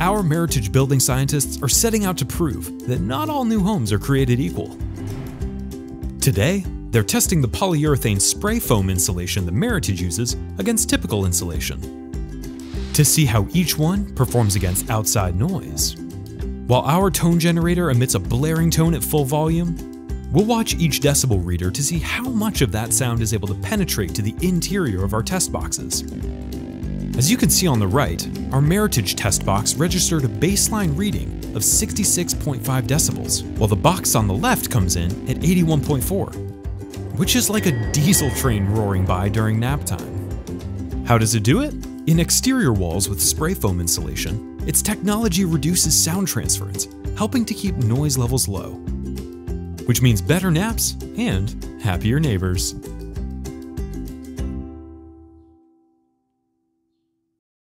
our Meritage building scientists are setting out to prove that not all new homes are created equal. Today, they're testing the polyurethane spray foam insulation that Meritage uses against typical insulation to see how each one performs against outside noise. While our tone generator emits a blaring tone at full volume, we'll watch each decibel reader to see how much of that sound is able to penetrate to the interior of our test boxes. As you can see on the right, our Meritage test box registered a baseline reading of 66.5 decibels, while the box on the left comes in at 81.4 which is like a diesel train roaring by during nap time. How does it do it? In exterior walls with spray foam insulation, its technology reduces sound transference, helping to keep noise levels low. Which means better naps and happier neighbors.